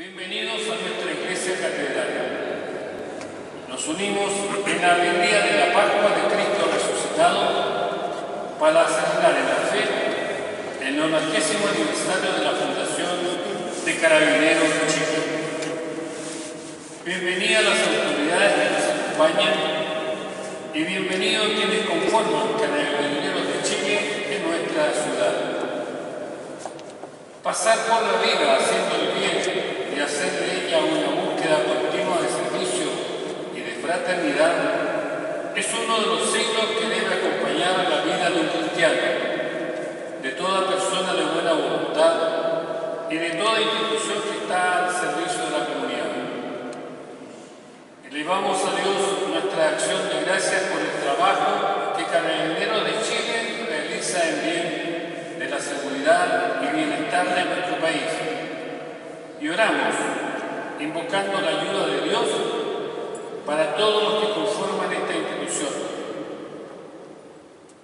Bienvenidos a nuestra iglesia catedral. Nos unimos en la alegría de la Pascua de Cristo resucitado para celebrar en la fe el 90 aniversario de la fundación de Carabineros de Chile. Bienvenidas las autoridades que nos acompañan y bienvenidos quienes conforman Carabineros de Chile en nuestra ciudad. Pasar por la vida haciendo el bien y hacer de ella una búsqueda continua de servicio fraternidad es uno de los signos que debe acompañar la vida de un cristiano, de toda persona de buena voluntad y de toda institución que está al servicio de la comunidad. Elevamos a Dios nuestra acción de gracias por el trabajo que Carabineros de Chile realiza en bien de la seguridad y bienestar de nuestro país. Y oramos, invocando la ayuda de Dios para todos los que conforman esta institución.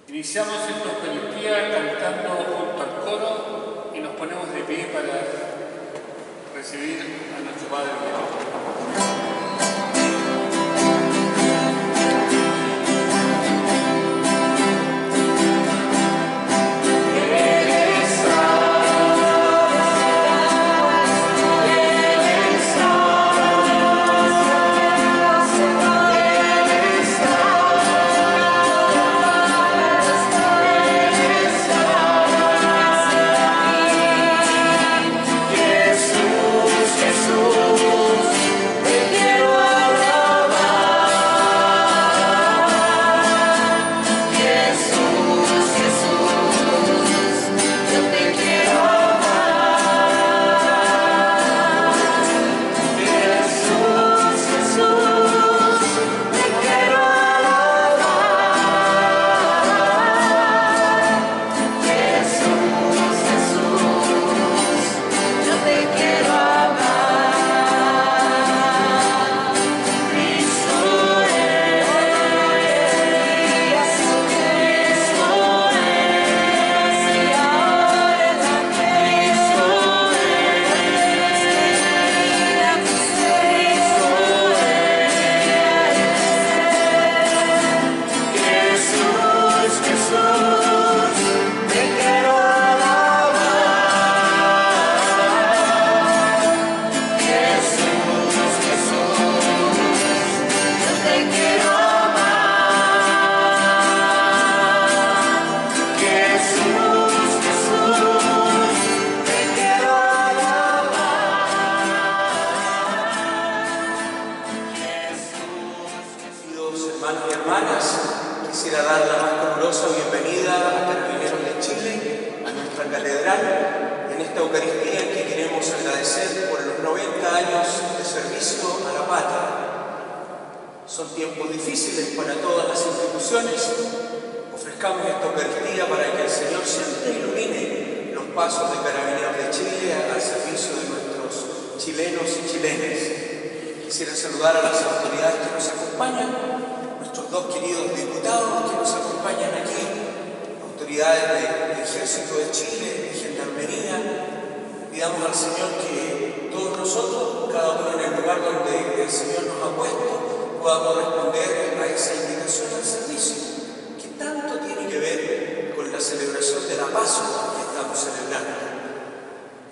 Iniciamos esta Eucaristía cantando junto al coro y nos ponemos de pie para recibir a nuestro Padre y hermanas, quisiera dar la más calurosa bienvenida a Carabineros de Chile, a nuestra catedral, en esta Eucaristía que queremos agradecer por los 90 años de servicio a la patria. Son tiempos difíciles para todas las instituciones. Ofrezcamos esta Eucaristía para que el Señor siempre ilumine los pasos de Carabineros de Chile al servicio de nuestros chilenos y chilenas. Quisiera saludar a las autoridades que nos acompañan, dos queridos diputados que nos acompañan aquí, autoridades de- del Ejército de Chile, de Gendarmería. Pidamos al Señor que todos nosotros, cada uno en el lugar donde el Señor nos ha puesto, podamos responder a esa invitación al servicio, que tanto tiene que ver con la celebración de la Pascua que estamos celebrando.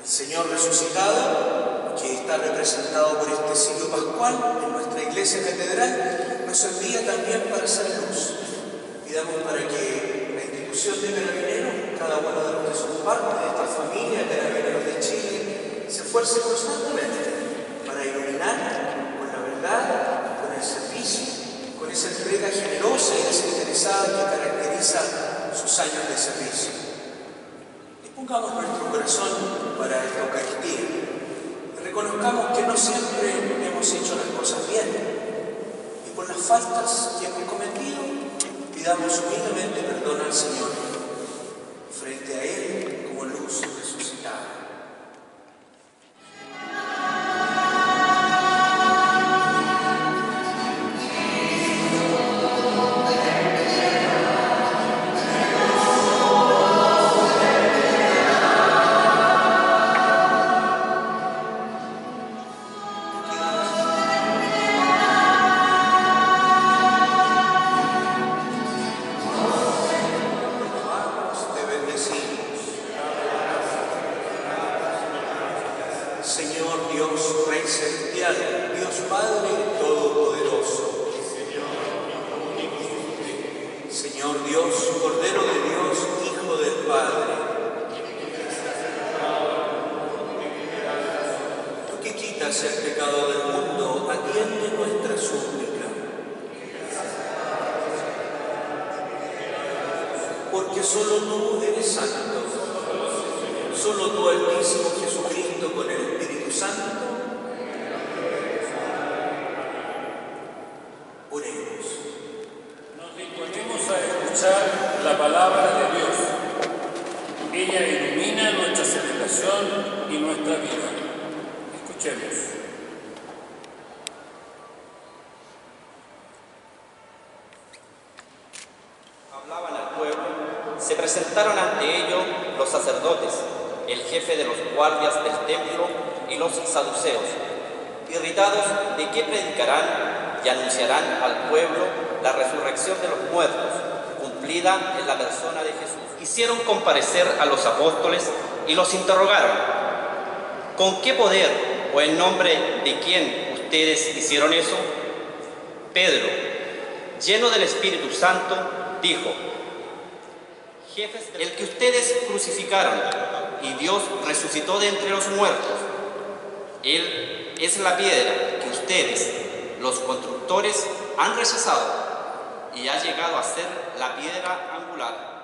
El Señor resucitado, que está representado por este siglo pascual en nuestra iglesia catedral, nos envía también para hacer luz. Pidamos para que la institución de Carabineros, cada uno de los que son parte de esta familia Carabineros de Chile, se esfuerce constantemente para iluminar con la verdad, con el servicio, con esa entrega generosa y desinteresada que caracteriza sus años de servicio. Dispongamos nuestro corazón para esta Eucaristía. Reconozcamos que no siempre hemos hecho las cosas bien las faltas que hemos cometido pidamos humildemente perdón al Señor solo tú eres santo. Solo tú, Altísimo Jesucristo, con el Espíritu Santo. Oremos. Nos disponemos a escuchar la palabra de Dios. Ella ilumina nuestra celebración y nuestra vida. Escuchemos. Hablaban al pueblo, se presentaron ante ellos los sacerdotes, el jefe de los guardias del templo y los saduceos, irritados de que predicarán y anunciarán al pueblo la resurrección de los muertos, cumplida en la persona de Jesús. Hicieron comparecer a los apóstoles y los interrogaron, ¿con qué poder o en nombre de quién ustedes hicieron eso? Pedro, lleno del Espíritu Santo, dijo, el que ustedes crucificaron y Dios resucitó de entre los muertos, Él es la piedra que ustedes, los constructores, han rechazado y ha llegado a ser la piedra angular.